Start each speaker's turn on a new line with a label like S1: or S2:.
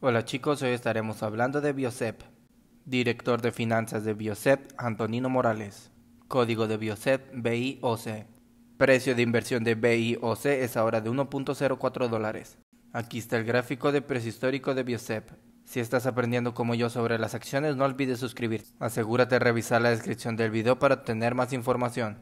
S1: Hola chicos, hoy estaremos hablando de Biosep. Director de finanzas de Biosep, Antonino Morales. Código de Biosep, BIOC. Precio de inversión de BIOC es ahora de 1.04 dólares. Aquí está el gráfico de precio histórico de Biosep. Si estás aprendiendo como yo sobre las acciones, no olvides suscribirte. Asegúrate de revisar la descripción del video para obtener más información.